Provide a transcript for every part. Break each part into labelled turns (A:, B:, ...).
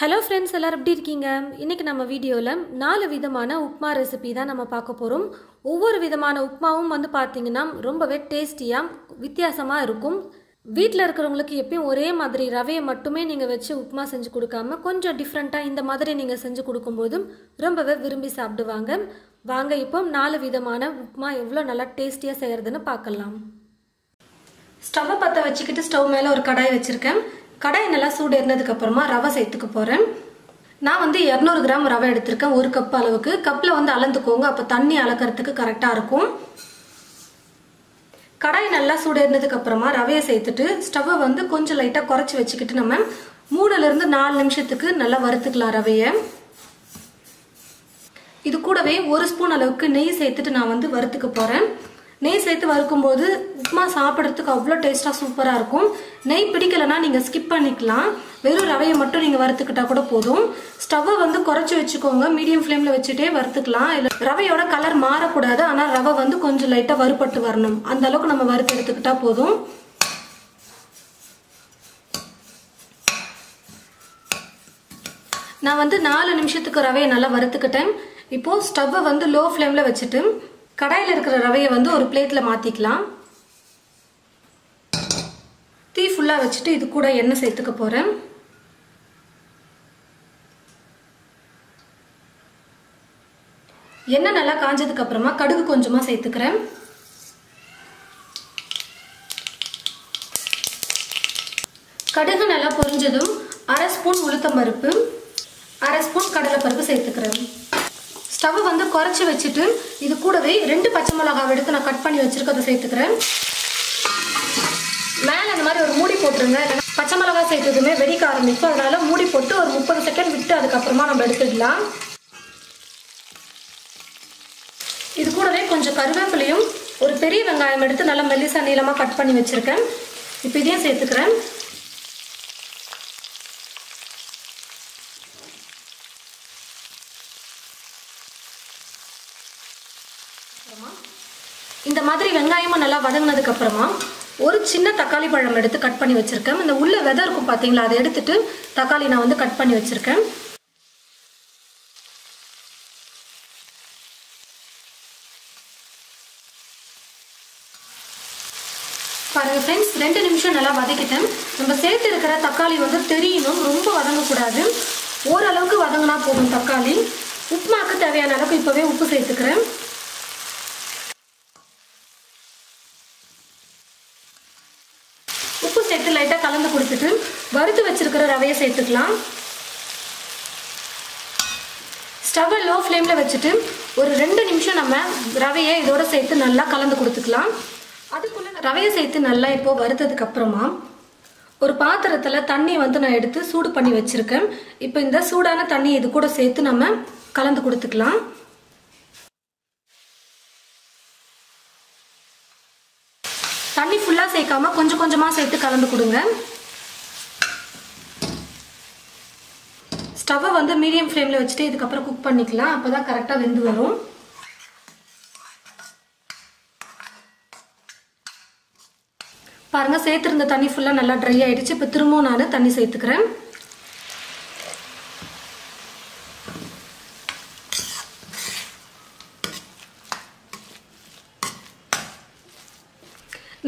A: Hello friends எல்லோரும் எப்படி இருக்கீங்க? இன்றைக்கி நம்ம வீடியோவில் நாலு விதமான உப்மா ரெசிபி தான் நம்ம பார்க்க போகிறோம் ஒவ்வொரு விதமான உப்மாவும் வந்து பார்த்திங்கன்னா ரொம்பவே டேஸ்டியாக வித்தியாசமாக இருக்கும். வீட்டில் இருக்கிறவங்களுக்கு எப்பயும் ஒரே மாதிரி ரவையை மட்டுமே நீங்கள் வச்சு உப்மா செஞ்சு கொடுக்காம கொஞ்சம் டிஃப்ரெண்ட்டாக இந்த மாதிரி நீங்கள் செஞ்சு கொடுக்கும்போதும் ரொம்பவே விரும்பி சாப்பிடுவாங்க. வாங்க இப்போ நாலு விதமான உப்மா எவ்வளோ நல்லா டேஸ்டியாக செய்கிறதுன்னு பார்க்கலாம். ஸ்டவ்வை பற்ற வச்சுக்கிட்டு ஸ்டவ் மேலே ஒரு கடாய் வச்சுருக்கேன். கடாய் நல்லா சூடு ஏறினதுக்கு அப்புறமா ரவை சேர்த்துக்க போகிறேன் நான் வந்து இரநூறு கிராம் ரவை எடுத்திருக்கேன் ஒரு கப் அளவுக்கு. கப்பில் வந்து அளந்துக்கோங்க அப்போ தண்ணி அளக்கிறதுக்கு கரெக்டாக இருக்கும். கடாய் நல்லா சூடு ஏறினதுக்கு அப்புறமா ரவையை சேர்த்துட்டு ஸ்டவ்வை வந்து கொஞ்சம் லைட்டாக குறைச்சி வச்சுக்கிட்டு நம்ம மூணுலேருந்து நாலு நிமிஷத்துக்கு நல்லா வறுத்துக்கலாம் ரவையை. இது கூடவே ஒரு ஸ்பூன் அளவுக்கு நெய் சேர்த்துட்டு நான் வந்து வறுத்துக்க போகிறேன் நெய் சேர்த்து வறுக்கும்போது உப்புமா சாப்பிட்றதுக்கு அவ்வளோ டேஸ்ட்டாக சூப்பராக இருக்கும். நெய் பிடிக்கலைன்னா நீங்கள் ஸ்கிப் பண்ணிக்கலாம். வெறும் ரவையை மட்டும் நீங்கள் வறுத்துக்கிட்டா கூட போதும். ஸ்டவ்வை வந்து குறைச்சி வச்சுக்கோங்க. மீடியம் ஃப்ளேமில் வச்சுட்டே வறுத்துக்கலாம். இல்லை ரவையோட கலர் மாறக்கூடாது. ஆனால் ரவை வந்து கொஞ்சம் லைட்டாக வறுபட்டு வரணும். அந்த அளவுக்கு நம்ம வறுத்து எடுத்துக்கிட்டா போதும். நான் வந்து நாலு நிமிஷத்துக்கு ரவையை நல்லா வறுத்துக்கிட்டேன். இப்போது ஸ்டவ்வை வந்து லோ ஃப்ளேமில் வச்சுட்டு கடாயில் இருக்கிற ரவையை வந்து ஒரு பிளேட்டில் மாற்றிக்கலாம் தீ ஃபுல்லாக வச்சுட்டு இது கூட எண்ணெய் சேர்த்துக்க போகிறேன் எண்ணெய் நல்லா காஞ்சதுக்கு அப்புறமா கடுகு கொஞ்சமாக சேர்த்துக்கிறேன். கடுகு நல்லா பொரிஞ்சதும் அரை ஸ்பூன் உளுத்தம் பருப்பு அரை ஸ்பூன் கடலைப்பருப்பு சேர்த்துக்கிறேன். ஸ்டவ் வந்து குறைச்சி வச்சுட்டு இது கூடவே ரெண்டு பச்சை மிளகாவை எடுத்து நான் கட் பண்ணி வச்சுருக்கதை சேர்த்துக்கிறேன். மேலே அந்த மாதிரி ஒரு மூடி போட்டுருங்க. பச்சை மிளகா சேர்த்ததுமே வெடிக்க ஆரம்பிக்கும். அதனால் மூடி போட்டு ஒரு முப்பது செகண்ட் விட்டு அதுக்கப்புறமா நம்ம எடுத்துக்கலாம். இது கூடவே கொஞ்சம் கருவேப்பிலையும் ஒரு பெரிய வெங்காயம் எடுத்து நல்லா மெல்லிசா நீளமாக கட் பண்ணி வச்சுருக்கேன். இப்போ இதையும் சேர்த்துக்கிறேன் இந்த மாதிரி வெங்காயமும் நல்லா வதங்கினதுக்கு அப்புறமா ஒரு சின்ன தக்காளி பழம் எடுத்து கட் பண்ணி வச்சிருக்கேன். இந்த உள்ள விதை இருக்கும் பார்த்தீங்களா அதை எடுத்துட்டு தக்காளி நான் வந்து கட் பண்ணி வச்சிருக்கேன். பாருங்க ஃப்ரெண்ட்ஸ் ரெண்டு நிமிஷம் நல்லா வதக்கிட்டேன். நம்ம சேர்த்து இருக்கிற தக்காளி வந்து தெரியணும் ரொம்ப வதங்கக்கூடாது. ஓரளவுக்கு வதங்கினா போதும் தக்காளி. உப்புமாக்கு தேவையான அளவுக்கு இப்போவே உப்பு சேர்த்துக்கிறேன் உப்பு சேர்த்து லைட்டாக கலந்து கொடுத்துட்டு வறுத்து இருக்கிற ரவையை சேர்த்துக்கலாம். ஸ்டவ்வை லோ ஃப்ளேமில் வச்சுட்டு ஒரு ரெண்டு நிமிஷம் நம்ம ரவையை இதோட சேர்த்து நல்லா கலந்து கொடுத்துக்கலாம். அதுக்குள்ளே ரவையை சேர்த்து நல்லா இப்போது வறுத்ததுக்கு அப்புறமா ஒரு பாத்திரத்தில் தண்ணி வந்து நான் எடுத்து சூடு பண்ணி வச்சுருக்கேன். இப்போ இந்த சூடான தண்ணி இது கூட சேர்த்து நம்ம கலந்து கொடுத்துக்கலாம். தண்ணி ஃபுல்லாக சேர்க்காம கொஞ்சம் கொஞ்சமாக சேர்த்து கலந்து கொடுங்க. ஸ்டவ்வை வந்து மீடியம் ஃப்ளேமில் வச்சுட்டு இதுக்கப்புறம் குக் பண்ணிக்கலாம். அப்போ தான் கரெக்டாக வெந்து வரும். பாருங்க சேர்த்துருந்த தண்ணி ஃபுல்லாக நல்லா ட்ரை ஆகிடுச்சு இப்போ திரும்பவும் நான் தண்ணி சேர்த்துக்கிறேன்.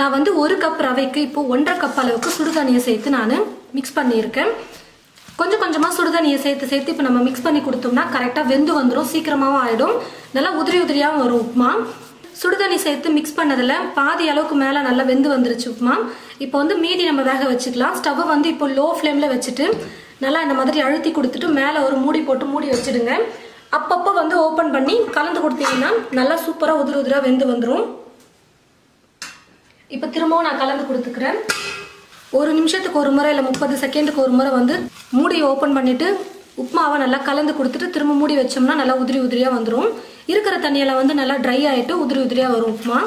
A: நான் வந்து ஒரு கப் ரவைக்கு இப்போ ஒன்றரை கப் அளவுக்கு சுடுதண்ணியை சேர்த்து நான் மிக்ஸ் பண்ணியிருக்கேன். கொஞ்சம் கொஞ்சமாக சுடுதண்ணியை சேர்த்து சேர்த்து இப்போ நம்ம மிக்ஸ் பண்ணி கொடுத்தோம்னா கரெக்டாக வெந்து வந்துடும் சீக்கிரமாகவும் ஆகிடும் நல்லா உதிரி உதிரியாகவும் வரும் உப்புமா. சுடுதண்ணி சேர்த்து மிக்ஸ் பண்ணதில் பாதி அளவுக்கு மேலே நல்லா வெந்து வந்துருச்சு உப்புமா. இப்போ வந்து மீதி நம்ம வேக வச்சுக்கலாம். ஸ்டவ்வை வந்து இப்போ லோ ஃப்ளேமில் வச்சுட்டு நல்லா இந்த மாதிரி அழுத்தி கொடுத்துட்டு மேலே ஒரு மூடி போட்டு மூடி வச்சுடுங்க. அப்பப்போ வந்து ஓப்பன் பண்ணி கலந்து கொடுத்தீங்கன்னா நல்லா சூப்பராக உதிர உதிராக வெந்து வந்துடும் இப்போ திரும்பவும் நான் கலந்து கொடுத்துக்கிறேன். ஒரு நிமிஷத்துக்கு ஒரு முறை இல்லை முப்பது செகண்டுக்கு ஒரு முறை வந்து மூடியை ஓப்பன் பண்ணிவிட்டு உப்புமாவை நல்லா கலந்து கொடுத்துட்டு திரும்ப மூடி வச்சோம்னா நல்லா உதிரி உதிரியாக வந்துடும் இருக்கிற தண்ணியெல்லாம் வந்து நல்லா ட்ரை ஆகிட்டு உதிரி உதிரியாக வரும் உப்புமா.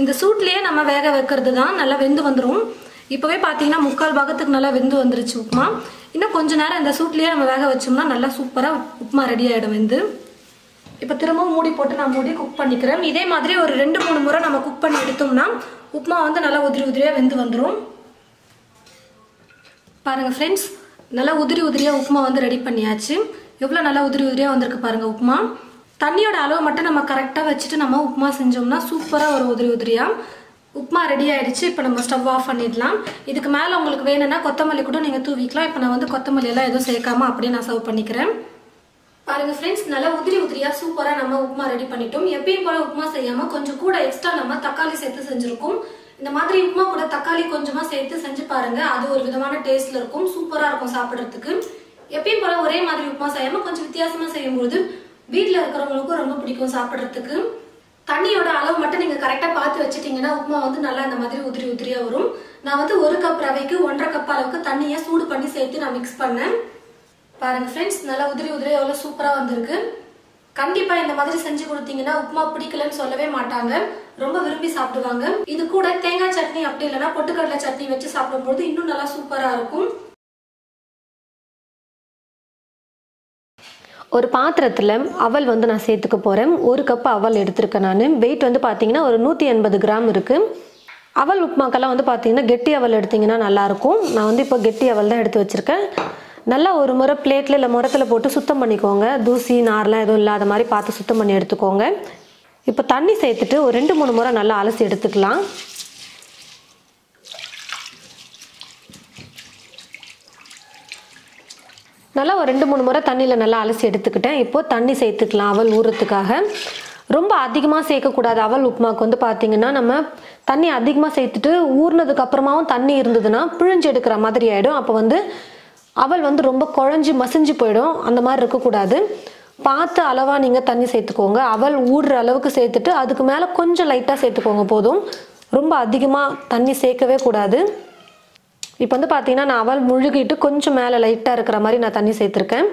A: இந்த சூட்லேயே நம்ம வேக வைக்கிறது தான் நல்லா வெந்து வந்துடும் இப்போவே பார்த்தீங்கன்னா முக்கால் பாகத்துக்கு நல்லா வெந்து வந்துருச்சு உப்புமா. இன்னும் கொஞ்ச நேரம் இந்த சூட்லேயே நம்ம வேக வச்சோம்னா நல்லா சூப்பராக உப்புமா ரெடி ஆகிடும் வெந்து. இப்போ திரும்பவும் மூடி போட்டு நான் மூடி குக் பண்ணிக்கிறேன். இதே மாதிரி ஒரு ரெண்டு மூணு முறை நம்ம குக் பண்ணி எடுத்தோம்னா உப்புமா வந்து நல்லா உதிரி உதிரியாக வெந்து வந்துடும் பாருங்கள் ஃப்ரெண்ட்ஸ் நல்லா உதிரி உதிரியாக உப்புமா வந்து ரெடி பண்ணியாச்சு. எவ்வளோ நல்லா உதிரி உதிரியாக வந்திருக்கு பாருங்கள் உப்புமா தண்ணியோட அளவு மட்டும் நம்ம கரெக்டாக வச்சுட்டு நம்ம உப்புமா செஞ்சோம்னா சூப்பராக ஒரு உதிரி உதிரியாக உப்புமா ரெடி ஆயிடுச்சு இப்போ நம்ம ஸ்டவ் ஆஃப் பண்ணிடலாம். இதுக்கு மேலே உங்களுக்கு வேணும்னா கொத்தமல்லி கூட நீங்கள் தூவிக்கலாம். இப்போ நான் வந்து கொத்தமல்லி எல்லாம் எதுவும் சேர்க்காம அப்படியே நான் சர்வ் பண்ணிக்கிறேன். பாருங்க ஃப்ரெண்ட்ஸ் நல்லா உதிரி உதிரியா சூப்பரா நம்ம உப்புமா ரெடி பண்ணிட்டோம். எப்பயும் போல உப்புமா செய்யாம கொஞ்சம் கூட எக்ஸ்ட்ரா நம்ம தக்காளி சேர்த்து செஞ்சிருக்கோம். இந்த மாதிரி உப்புமா கூட தக்காளி கொஞ்சமா சேர்த்து செஞ்சு பாருங்க. அது ஒரு விதமான டேஸ்ட்ல இருக்கும். சூப்பரா இருக்கும் சாப்பிடறதுக்கு. எப்பயும் போல ஒரே மாதிரி உப்புமா செய்யாம கொஞ்சம் வித்தியாசமா செய்யும்போது வீட்டுல இருக்கிறவங்களுக்கும் ரொம்ப பிடிக்கும் சாப்பிடறதுக்கு. தண்ணியோட அளவு மட்டும் நீங்க கரெக்டா பார்த்து வச்சிட்டீங்கன்னா உப்புமா வந்து நல்லா இந்த மாதிரி உதிரி உதிரியா வரும். நான் வந்து ஒரு கப் ரவைக்கு ஒன்றரை கப் அளவுக்கு தண்ணியை சூடு பண்ணி சேர்த்து நான் மிக்ஸ் பண்ணேன். பாருங்க ஃப்ரெண்ட்ஸ் நல்லா உதிரி உதிரி எவ்வளோ சூப்பராக வந்திருக்கு. கண்டிப்பா இந்த மாதிரி செஞ்சு கொடுத்தீங்கன்னா உப்புமா பிடிக்கலன்னு சொல்லவே மாட்டாங்க. ரொம்ப விரும்பி சாப்பிடுவாங்க. இது கூட தேங்காய் சட்னி அப்படி இல்லைன்னா பொட்டுக்கடலை சட்னி வச்சு சாப்பிடும்போது இன்னும் நல்லா சூப்பரா இருக்கும்.
B: ஒரு பாத்திரத்தில் அவல் வந்து நான் சேர்த்துக்க போகிறேன் ஒரு கப் அவல் எடுத்திருக்கேன் நான். வெயிட் வந்து பார்த்தீங்கன்னா ஒரு நூற்றி எண்பது கிராம் இருக்குது அவல் உப்புமாக்கெல்லாம் வந்து பார்த்தீங்கன்னா கெட்டி அவல் எடுத்தீங்கன்னா நல்லாயிருக்கும் நான் வந்து இப்போ கெட்டி அவல் தான் எடுத்து வச்சுருக்கேன். நல்லா ஒரு முறை பிளேட்டில் இல்லை முரத்தில் போட்டு சுத்தம் பண்ணிக்கோங்க. தூசி நார்லாம் எதுவும் இல்லாத மாதிரி பார்த்து சுத்தம் பண்ணி எடுத்துக்கோங்க. இப்போ தண்ணி சேர்த்துட்டு ஒரு ரெண்டு மூணு முறை நல்லா அலசி எடுத்துக்கலாம். நல்லா ஒரு ரெண்டு மூணு முறை தண்ணியில் நல்லா அலசி எடுத்துக்கிட்டேன். இப்போது தண்ணி சேர்த்துக்கலாம் அவல் ஊறுறதுக்காக ரொம்ப அதிகமாக சேர்க்கக்கூடாது அவல் உப்புமாவுக்கு வந்து பார்த்தீங்கன்னா நம்ம தண்ணி அதிகமாக சேர்த்துட்டு ஊறினதுக்கு அப்புறமாவும் தண்ணி இருந்ததுன்னா பிழிஞ்சு எடுக்கிற மாதிரி ஆகிடும் அப்போ வந்து அவள் வந்து ரொம்ப குழஞ்சி மசிஞ்சு போயிடும். அந்த மாதிரி இருக்கக்கூடாது. பார்த்து அளவாக நீங்கள் தண்ணி சேர்த்துக்கோங்க. அவள் ஊடுற அளவுக்கு சேர்த்துட்டு அதுக்கு மேலே கொஞ்சம் லைட்டாக சேர்த்துக்கோங்க போதும். ரொம்ப அதிகமாக தண்ணி சேர்க்கவே கூடாது. இப்போ வந்து பார்த்தீங்கன்னா நான் அவள் முழுகிட்டு கொஞ்சம் மேலே லைட்டாக இருக்கிற மாதிரி நான் தண்ணி சேர்த்துருக்கேன்.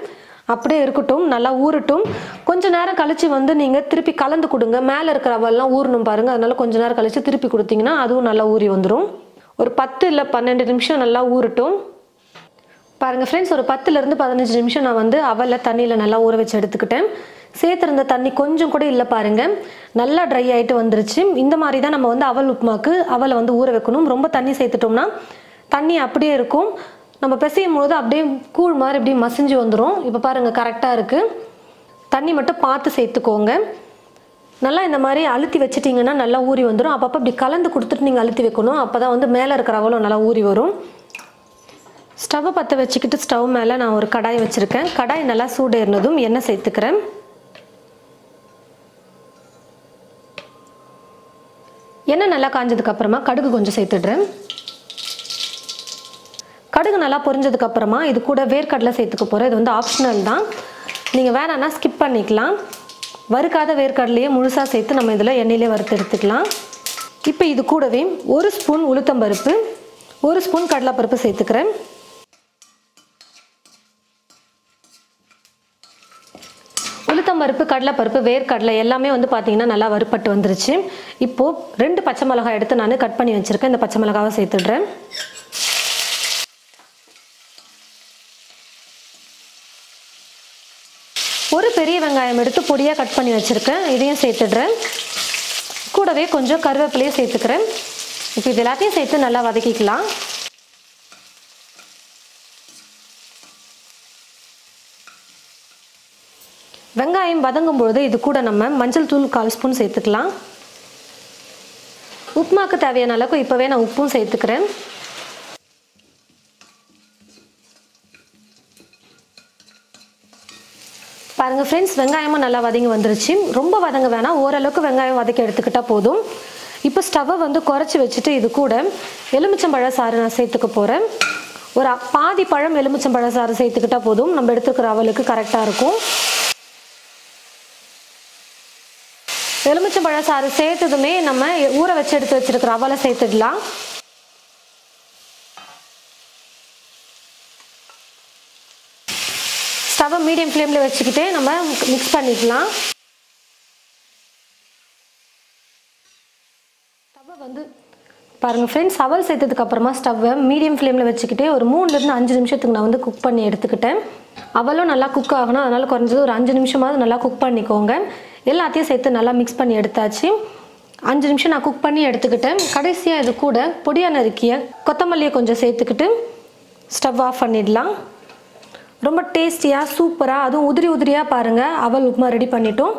B: அப்படியே இருக்கட்டும். நல்லா ஊறட்டும். கொஞ்ச நேரம் கழித்து வந்து நீங்கள் திருப்பி கலந்து கொடுங்க. மேலே இருக்கிற அவள்லாம் ஊறணும் பாருங்கள் அதனால் கொஞ்ச நேரம் கழித்து திருப்பி கொடுத்தீங்கன்னா அதுவும் நல்லா ஊறி வந்துடும் ஒரு பத்து இல்லை பன்னெண்டு நிமிஷம் நல்லா ஊறட்டும். பாருங்கள் ஃப்ரெண்ட்ஸ் ஒரு பத்துலேருந்து பதினஞ்சு நிமிஷம் நான் வந்து அவலில் தண்ணியில் நல்லா ஊற வச்சு எடுத்துக்கிட்டேன். சேர்த்துருந்த தண்ணி கொஞ்சம் கூட இல்லை பாருங்கள் நல்லா ட்ரை ஆகிட்டு வந்துருச்சு. இந்த மாதிரி தான் நம்ம வந்து அவல் உப்புமாக்கு அவலை வந்து ஊற வைக்கணும். ரொம்ப தண்ணி சேர்த்துட்டோம்னா தண்ணி அப்படியே இருக்கும். நம்ம பிசையும் போது அப்படியே கூழ் மாதிரி இப்படி மசிஞ்சு வந்துடும் இப்போ பாருங்கள் கரெக்டாக இருக்குது தண்ணி மட்டும் பார்த்து சேர்த்துக்கோங்க. நல்லா இந்த மாதிரி அழுத்தி வச்சிட்டிங்கன்னா நல்லா ஊறி வந்துடும் அப்பப்போ இப்படி கலந்து கொடுத்துட்டு நீங்கள் அழுத்தி வைக்கணும். அப்போ தான் வந்து மேலே இருக்கிற அவளும் நல்லா ஊறி வரும். ஸ்டவ்வை பற்ற வச்சுக்கிட்டு ஸ்டவ் மேலே நான் ஒரு கடாய் வச்சுருக்கேன். கடாய் நல்லா சூடேறினதும் எண்ணெய் சேர்த்துக்கிறேன். எண்ணெய் நல்லா காஞ்சதுக்கப்புறமா கடுகு கொஞ்சம் சேர்த்துடுறேன். கடுகு நல்லா பொரிஞ்சதுக்கப்புறமா இது கூட வேர்க்கடலை சேர்த்துக்க போகிறேன் இது வந்து ஆப்ஷனல் தான். நீங்கள் வேணான்னா ஸ்கிப் பண்ணிக்கலாம். வறுக்காத வேர்க்கடலையே முழுசாக சேர்த்து நம்ம இதில் எண்ணெயிலே வறுத்து எடுத்துக்கலாம். இப்போ இது கூடவே ஒரு ஸ்பூன் உளுத்தம்பருப்பு ஒரு ஸ்பூன் கடலைப்பருப்பு சேர்த்துக்கிறேன். பருப்பு கடலைப்பருப்பு வேர்க்கடலை எல்லாமே வந்து பார்த்தீங்கன்னா நல்லா வறுப்பட்டு வந்துருச்சு. இப்போது ரெண்டு பச்சை மிளகாய் எடுத்து நான் கட் பண்ணி வச்சுருக்கேன். இந்த பச்சை மிளகாவை சேர்த்துடுறேன். ஒரு பெரிய வெங்காயம் எடுத்து பொடியாக கட் பண்ணி வச்சுருக்கேன். இதையும் சேர்த்துடுறேன். கூடவே கொஞ்சம் கருவேப்பிலையும் சேர்த்துக்கிறேன். இப்போ இது எல்லாத்தையும் சேர்த்து நல்லா வதக்கிக்கலாம். வெங்காயம் வதங்கும் பொழுது இது கூட நம்ம மஞ்சள் தூள் கால் ஸ்பூன் சேர்த்துக்கலாம். உப்புமாக்கு தேவையான அளவுக்கு இப்போவே நான் உப்பும் சேர்த்துக்கிறேன். பாருங்கள் ஃப்ரெண்ட்ஸ் வெங்காயமும் நல்லா வதங்கி வந்துருச்சு. ரொம்ப வதங்க வேணாம். ஓரளவுக்கு வெங்காயம் வதக்கி எடுத்துக்கிட்டால் போதும். இப்போ ஸ்டவ்வை வந்து குறைச்சி வச்சுட்டு இது கூட எலுமிச்சம்பழ சாறு நான் சேர்த்துக்க போகிறேன் ஒரு பாதி பழம் எலுமிச்சம்பழ சாறு சேர்த்துக்கிட்டால் போதும். நம்ம எடுத்துக்கிற அவளுக்கு கரெக்டாக இருக்கும். எலுமிச்சம்பழ சாறு சேர்த்ததுமே நம்ம ஊற வச்சு எடுத்து வச்சிருக்கிற அவலை சேர்த்துடலாம். ஸ்டவ்வை மீடியம் ஃப்ளேமில் வச்சுக்கிட்டே நம்ம மிக்ஸ் பண்ணிக்கலாம். ஸ்டவ்வை வந்து பாருங்கள் ஃப்ரெண்ட்ஸ் அவல் சேர்த்ததுக்கு அப்புறமா ஸ்டவ்வை மீடியம் ஃப்ளேமில் வச்சுக்கிட்டே ஒரு மூணுலேருந்து அஞ்சு நிமிஷத்துக்கு நான் வந்து குக் பண்ணி எடுத்துக்கிட்டேன். அவலும் நல்லா குக் ஆகணும் அதனால் குறைஞ்சது ஒரு அஞ்சு நிமிஷமாவது நல்லா குக் பண்ணிக்கோங்க. எல்லாத்தையும் சேர்த்து நல்லா மிக்ஸ் பண்ணி எடுத்தாச்சு. அஞ்சு நிமிஷம் நான் குக் பண்ணி எடுத்துக்கிட்டேன். கடைசியாக இது கூட பொடியாக நறுக்கிய கொத்தமல்லியை கொஞ்சம் சேர்த்துக்கிட்டு ஸ்டவ் ஆஃப் பண்ணிடலாம். ரொம்ப டேஸ்டியாக சூப்பராக அதுவும் உதிரி உதிரியாக பாருங்கள் அவல் உப்புமா ரெடி பண்ணிட்டோம்.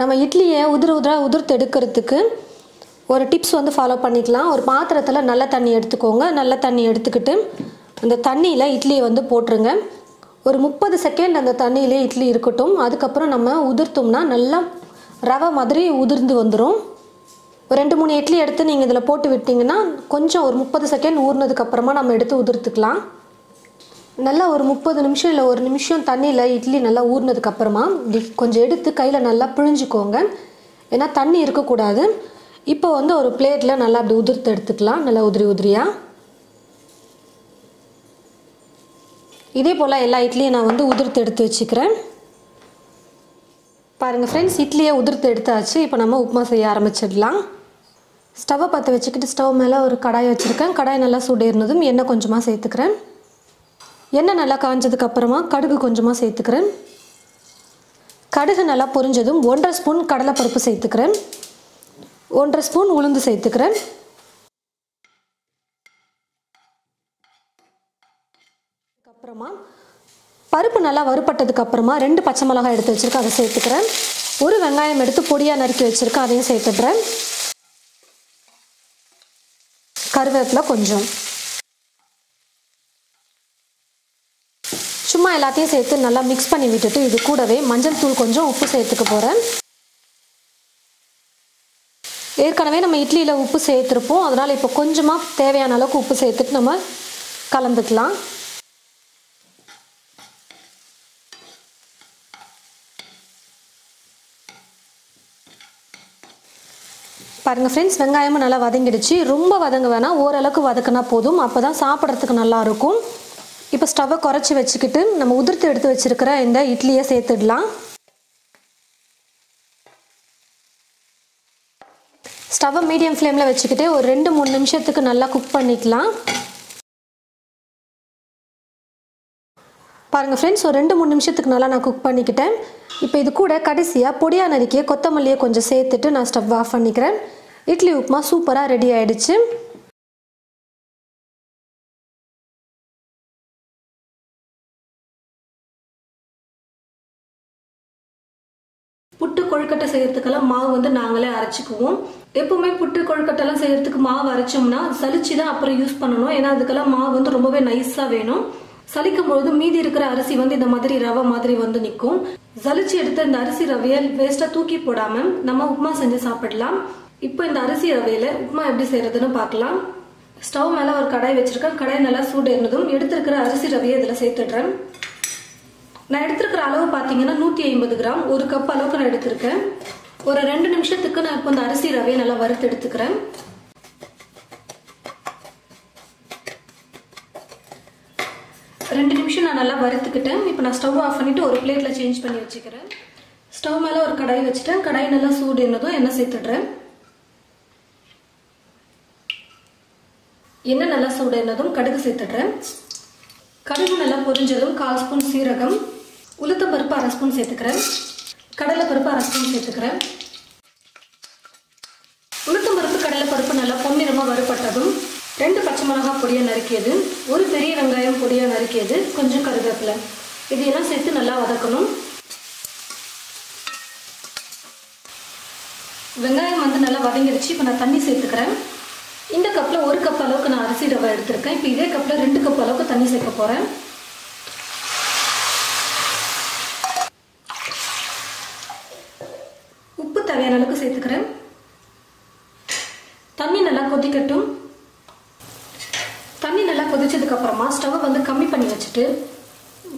B: நம்ம இட்லியை உதிர உதிராக உதிர்த்து எடுக்கிறதுக்கு ஒரு டிப்ஸ் வந்து ஃபாலோ பண்ணிக்கலாம். ஒரு பாத்திரத்தில் நல்ல தண்ணி எடுத்துக்கோங்க. நல்ல தண்ணி எடுத்துக்கிட்டு அந்த தண்ணியில் இட்லியை வந்து போட்டுருங்க. ஒரு முப்பது செகண்ட் அந்த தண்ணியிலே இட்லி இருக்கட்டும். அதுக்கப்புறம் நம்ம உதிர்த்தோம்னா நல்லா ரவை மாதிரி உதிர்ந்து வந்துடும் ரெண்டு மூணு இட்லி எடுத்து நீங்கள் இதில் போட்டு விட்டிங்கன்னா கொஞ்சம் ஒரு முப்பது செகண்ட் ஊறினதுக்கப்புறமா நம்ம எடுத்து உதிர்த்துக்கலாம். நல்லா ஒரு முப்பது நிமிஷம் இல்லை ஒரு நிமிஷம் தண்ணியில் இட்லி நல்லா ஊறினதுக்கப்புறமா கொஞ்சம் எடுத்து கையில் நல்லா பிழிஞ்சிக்கோங்க. ஏன்னா தண்ணி இருக்கக்கூடாது. இப்போ வந்து ஒரு பிளேட்டில் நல்லா அப்படி உதிர்த்து எடுத்துக்கலாம். நல்லா உதிரி உதிரியாக இதே போல் எல்லா இட்லியும் நான் வந்து உதிர்த்து எடுத்து வச்சுக்கிறேன். பாருங்கள் ஃப்ரெண்ட்ஸ் இட்லியை உதிர்த்து எடுத்தாச்சு. இப்போ நம்ம உப்புமா செய்ய ஆரம்பிச்சிடலாம். ஸ்டவ்வை பற்ற வச்சுக்கிட்டு ஸ்டவ் மேலே ஒரு கடாய் வச்சுருக்கேன். கடாய் நல்லா சூடேறினதும் எண்ணெய் கொஞ்சமாக சேர்த்துக்கிறேன். எண்ணெய் நல்லா காஞ்சதுக்கப்புறமா கடுகு கொஞ்சமாக சேர்த்துக்கிறேன். கடுகு நல்லா பொரிஞ்சதும் ஒன்றரை ஸ்பூன் கடலைப்பருப்பு சேர்த்துக்கிறேன். ஒன்றரை ஸ்பூன் உளுந்து சேர்த்துக்கிறேன். அப்புறமா பருப்பு நல்லா வறுப்பட்டதுக்கு அப்புறமா ரெண்டு பச்சை மிளகாய் எடுத்து வச்சுருக்கேன் அதை சேர்த்துக்கிறேன். ஒரு வெங்காயம் எடுத்து பொடியாக நறுக்கி வச்சுருக்கேன் அதையும் சேர்த்துடுறேன் கருவேப்பில கொஞ்சம். சும்மா எல்லாத்தையும் சேர்த்து நல்லா மிக்ஸ் பண்ணி விட்டுட்டு இது கூடவே மஞ்சள் தூள் கொஞ்சம் உப்பு சேர்த்துக்க போகிறேன் ஏற்கனவே நம்ம இட்லியில் உப்பு சேர்த்துருப்போம் அதனால் இப்போ கொஞ்சமாக தேவையான அளவுக்கு உப்பு சேர்த்துட்டு நம்ம கலந்துக்கலாம். பாருங்கள் ஃப்ரெண்ட்ஸ் வெங்காயமும் நல்லா வதங்கிடுச்சு. ரொம்ப வதங்க வேணாம். ஓரளவுக்கு வதக்குனா போதும். அப்போ தான் சாப்பிட்றதுக்கு நல்லாயிருக்கும் இப்போ ஸ்டவ்வை குறைச்சி வச்சுக்கிட்டு நம்ம உதிர்த்து எடுத்து வச்சுருக்கிற இந்த இட்லியை சேர்த்துடலாம். ஸ்டவ்வை மீடியம் ஃப்ளேமில் வச்சுக்கிட்டு ஒரு ரெண்டு மூணு நிமிஷத்துக்கு நல்லா குக் பண்ணிக்கலாம். பாருங்கள் ஃப்ரெண்ட்ஸ் ஒரு ரெண்டு மூணு நிமிஷத்துக்கு நல்லா நான் குக் பண்ணிக்கிட்டேன். இப்போ இது கூட கடைசியாக பொடியாக நறுக்கிய கொத்தமல்லியை கொஞ்சம் சேர்த்துட்டு நான் ஸ்டவ் ஆஃப் பண்ணிக்கிறேன். இட்லி உப்புமா சூப்பராக ரெடி ஆயிடுச்சு. புட்டு கொழுக்கட்டை செய்யறதுக்கெல்லாம் மாவு வந்து நாங்களே அரைச்சிக்குவோம். எப்பவுமே புட்டு கொழுக்கட்டைலாம் செய்யறதுக்கு மாவு அரைச்சோம்னா சலிச்சு தான் அப்புறம் யூஸ் பண்ணணும். ஏன்னா அதுக்கெல்லாம் மாவு வந்து ரொம்பவே நைஸா வேணும். சலிக்கும் பொழுது மீதி இருக்கிற அரிசி வந்து இந்த மாதிரி ரவை மாதிரி வந்து நிற்கும் சலிச்சு எடுத்த இந்த அரிசி ரவையை வேஸ்டா தூக்கி போடாம நம்ம உப்புமா செஞ்சு சாப்பிடலாம். இப்போ இந்த அரிசி ரவையில உப்புமா எப்படி செய்யறதுன்னு பார்க்கலாம். ஸ்டவ் மேல ஒரு கடாய் வச்சிருக்கேன். கடாய் நல்லா சூடு இருந்ததும் எடுத்திருக்கிற அரிசி ரவையை இதுல சேர்த்துடுறேன். நான் எடுத்திருக்கிற அளவு பார்த்தீங்கன்னா நூற்றி ஐம்பது கிராம். ஒரு கப் அளவுக்கு நான் எடுத்திருக்கேன். ஒரு ரெண்டு நிமிஷத்துக்கு நான் இப்போ இந்த அரிசி ரவையை நல்லா வறுத்து எடுத்துக்கிறேன். ரெண்டு நிமிஷம் நான் நல்லா வறுத்துக்கிட்டேன். இப்போ நான் ஸ்டவ் ஆஃப் பண்ணிட்டு ஒரு பிளேட்ல சேஞ்ச் பண்ணி வச்சுக்கிறேன். ஸ்டவ் மேலே ஒரு கடாய் வச்சுட்டேன். கடாய் நல்லா சூடு என்னதும் எண்ணெய் சேர்த்துடுறேன். எண்ணெய் நல்லா சூடானதும் கடுகு சேர்த்துடுறேன். கடுகு நல்லா பொரிஞ்சதும் கால் ஸ்பூன் சீரகம் உளுத்தம் பருப்பு அரை ஸ்பூன் சேர்த்துக்கிறேன். கடலை பருப்பு அரை ஸ்பூன் சேர்த்துக்கிறேன். உளுத்தம் பருப்பு கடலை பருப்பு நல்லா பொன்னிறமாக வறுபட்டதும் ரெண்டு பச்சை மிளகாய் பொடியாக நறுக்கியது ஒரு பெரிய வெங்காயம் பொடியாக நறுக்கியது கொஞ்சம் கருவேப்பிலை. இதையெல்லாம் சேர்த்து நல்லா வதக்கணும். வெங்காயம் வந்து நல்லா வதங்கிடுச்சு இப்போ நான் தண்ணி சேர்த்துக்கிறேன். இந்த கப்பில் ஒரு கப் அளவு நான் ரவை எடுத்திருக்கேன். இப்போ இதே கப்பில் ரெண்டு கப் அளவுக்கு தண்ணி சேர்க்க போகிறேன் உப்பு தேவையான அளவுக்கு சேர்த்துக்கிறேன். தண்ணி நல்லா கொதிக்கட்டும். தண்ணி நல்லா கொதிச்சதுக்கப்புறமா ஸ்டவ் வந்து கம்மி பண்ணி வச்சுட்டு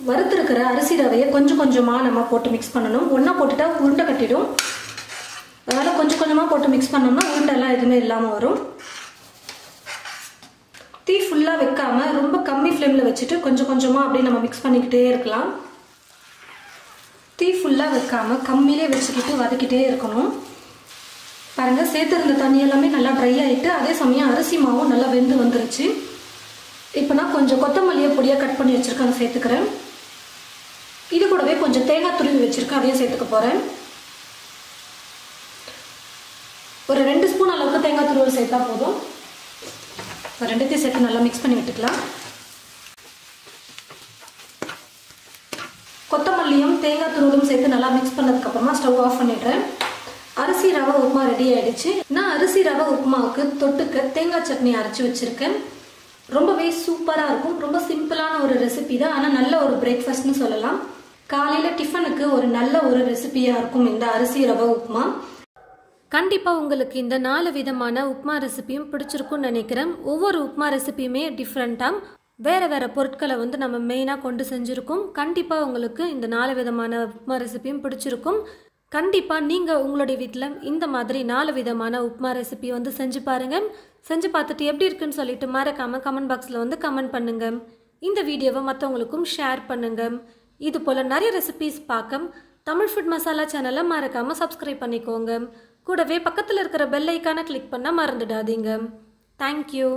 B: வறுத்துருக்கிற அரிசி ரவையை கொஞ்சம் கொஞ்சமாக நம்ம போட்டு மிக்ஸ் பண்ணணும். ஒன்றா போட்டுட்டா உருண்டை கட்டிடும். அதனால் கொஞ்சம் கொஞ்சமாக போட்டு மிக்ஸ் பண்ணோம்னா உருண்டெல்லாம் எதுவுமே இல்லாமல் வரும். தீ ஃபுல்லாக வைக்காமல் ரொம்ப கம்மி ஃப்ளேமில் வச்சுட்டு கொஞ்சம் கொஞ்சமாக அப்படியே நம்ம மிக்ஸ் பண்ணிக்கிட்டே இருக்கலாம். தீ ஃபுல்லாக வைக்காமல் கம்மியிலே வச்சுக்கிட்டு வதக்கிட்டே இருக்கணும். பாருங்கள் சேர்த்துருந்த தண்ணி எல்லாமே நல்லா ட்ரை ஆகிட்டு அதே சமயம் அரிசி மாவும் நல்லா வெந்து வந்துருச்சு. இப்போ நான் கொஞ்சம் கொத்தமல்லியை பொடியாக கட் பண்ணி வச்சுருக்கேன் அதை சேர்த்துக்கிறேன். இது கூடவே கொஞ்சம் தேங்காய் துருவி வச்சுருக்கேன் அதையும் சேர்த்துக்க போகிறேன் ஒரு ரெண்டு ஸ்பூன் அளவுக்கு தேங்காய் துருவல் சேர்த்தா போதும்.
A: இப்போ ரெண்டுத்தையும் சேர்த்து நல்லா மிக்ஸ் பண்ணி விட்டுக்கலாம். கொத்தமல்லியும் தேங்காய் துருவலும் சேர்த்து நல்லா மிக்ஸ் பண்ணதுக்கப்புறமா ஸ்டவ் ஆஃப் பண்ணிடுறேன். அரிசி ரவை உப்புமா ரெடி ஆயிடுச்சு. நான் அரிசி ரவை உப்புமாவுக்கு தொட்டுக்க தேங்காய் சட்னி அரைச்சி வச்சுருக்கேன். ரொம்பவே சூப்பராக இருக்கும். ரொம்ப சிம்பிளான ஒரு ரெசிபி தான். ஆனால் நல்ல ஒரு பிரேக்ஃபாஸ்ட்னு சொல்லலாம். காலையில் டிஃபனுக்கு ஒரு நல்ல ஒரு ரெசிபியாக இருக்கும் இந்த அரிசி ரவை உப்புமா. கண்டிப்பாக உங்களுக்கு இந்த நாலு விதமான உப்மா ரெசிபியும் பிடிச்சிருக்கும்னு நினைக்கிறேன். ஒவ்வொரு உப்மா ரெசிபியுமே டிஃப்ரெண்ட்டாக வேறு வேறு பொருட்களை வந்து நம்ம மெயினாக கொண்டு செஞ்சுருக்கோம். கண்டிப்பாக உங்களுக்கு இந்த நாலு விதமான உப்மா ரெசிபியும் பிடிச்சிருக்கும். கண்டிப்பாக நீங்கள் உங்களுடைய வீட்டில் இந்த மாதிரி நாலு விதமான உப்மா ரெசிபி வந்து செஞ்சு பாருங்கள் செஞ்சு பார்த்துட்டு எப்படி இருக்குன்னு சொல்லிட்டு மறக்காமல் கமெண்ட் பாக்ஸில் வந்து கமெண்ட் பண்ணுங்கள் இந்த வீடியோவை மற்றவங்களுக்கும் ஷேர் பண்ணுங்கள் இது போல் நிறைய ரெசிபீஸ் பார்க்க தமிழ் ஃபுட் மசாலா சேனலை மறக்காமல் சப்ஸ்கிரைப் பண்ணிக்கோங்க. கூடவே பக்கத்தில் இருக்கிற பெல் ஐக்கானை கிளிக் பண்ண மறந்துடாதீங்க. தேங்க்யூ